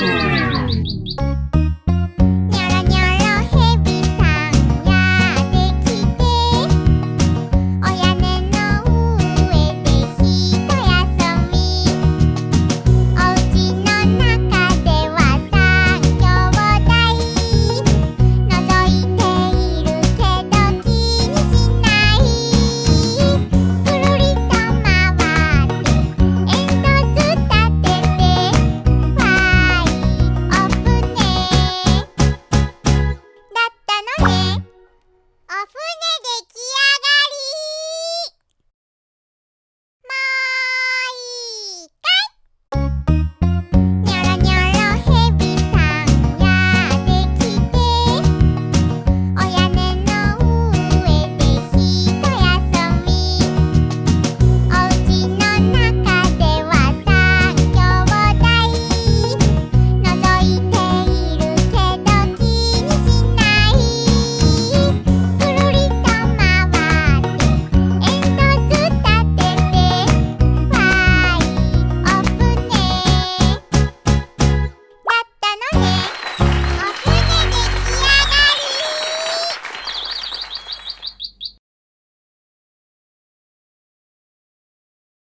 Ooh.